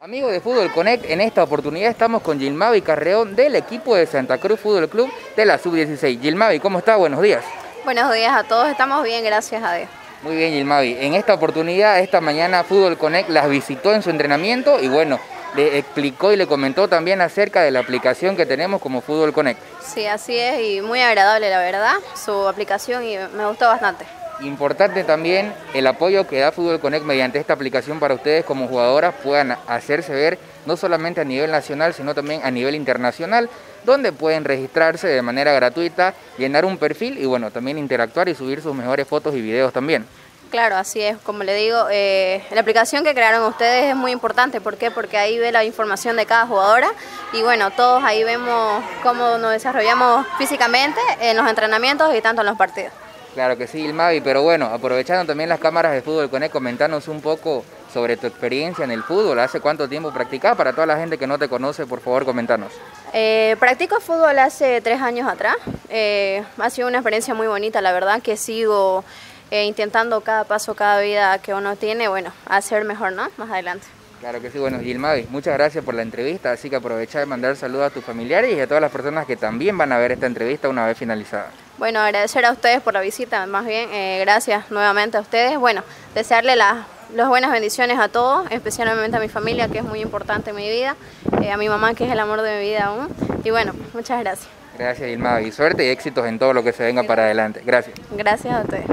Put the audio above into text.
Amigos de Fútbol Connect, en esta oportunidad estamos con Gilmavi Carreón del equipo de Santa Cruz Fútbol Club de la Sub-16. Gilmavi, ¿cómo está? Buenos días. Buenos días a todos, estamos bien, gracias a Dios. Muy bien, Gilmavi. En esta oportunidad, esta mañana Fútbol Connect las visitó en su entrenamiento y bueno, le explicó y le comentó también acerca de la aplicación que tenemos como Fútbol Connect. Sí, así es y muy agradable la verdad, su aplicación y me gustó bastante. Importante también el apoyo que da Fútbol Connect mediante esta aplicación para ustedes como jugadoras puedan hacerse ver no solamente a nivel nacional, sino también a nivel internacional, donde pueden registrarse de manera gratuita, llenar un perfil y bueno, también interactuar y subir sus mejores fotos y videos también. Claro, así es, como le digo, eh, la aplicación que crearon ustedes es muy importante, ¿por qué? Porque ahí ve la información de cada jugadora y bueno, todos ahí vemos cómo nos desarrollamos físicamente en los entrenamientos y tanto en los partidos. Claro que sí, Ilmavi, pero bueno, aprovechando también las cámaras de Fútbol Connect, comentanos un poco sobre tu experiencia en el fútbol. ¿Hace cuánto tiempo practicas? Para toda la gente que no te conoce, por favor, comentanos. Eh, practico fútbol hace tres años atrás. Eh, ha sido una experiencia muy bonita, la verdad, que sigo eh, intentando cada paso, cada vida que uno tiene, bueno, hacer mejor, ¿no? Más adelante. Claro que sí, bueno, Gilmavi, muchas gracias por la entrevista, así que aprovecha de mandar saludos a tus familiares y a todas las personas que también van a ver esta entrevista una vez finalizada. Bueno, agradecer a ustedes por la visita, más bien, eh, gracias nuevamente a ustedes. Bueno, desearle las, buenas bendiciones a todos, especialmente a mi familia, que es muy importante en mi vida, eh, a mi mamá, que es el amor de mi vida aún. Y bueno, muchas gracias. Gracias, Gilmavi, suerte y éxitos en todo lo que se venga para adelante. Gracias. Gracias a ustedes.